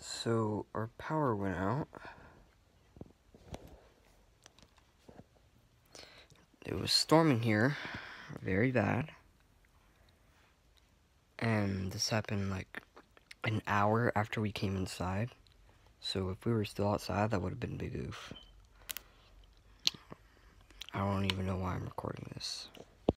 So our power went out. It was storming here, very bad. And this happened like an hour after we came inside. So if we were still outside, that would have been big oof. I don't even know why I'm recording this.